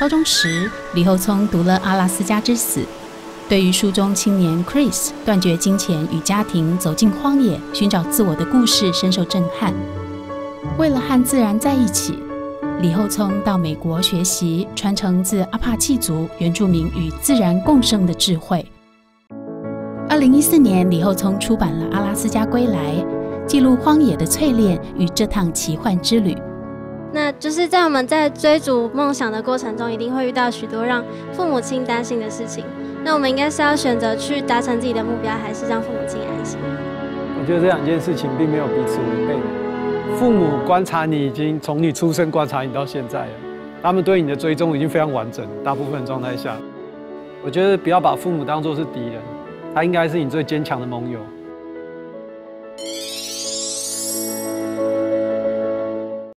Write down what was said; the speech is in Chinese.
高中时，李厚聪读了《阿拉斯加之死》，对于书中青年 Chris 断绝金钱与家庭，走进荒野寻找自我的故事深受震撼。为了和自然在一起，李厚聪到美国学习传承自阿帕契族原住民与自然共生的智慧。二零一四年，李厚聪出版了《阿拉斯加归来》，记录荒野的淬炼与这趟奇幻之旅。那就是在我们在追逐梦想的过程中，一定会遇到许多让父母亲担心的事情。那我们应该是要选择去达成自己的目标，还是让父母亲安心？我觉得这两件事情并没有彼此违背。父母观察你已经从你出生观察你到现在了，他们对你的追踪已经非常完整。大部分状态下，我觉得不要把父母当作是敌人，他应该是你最坚强的盟友。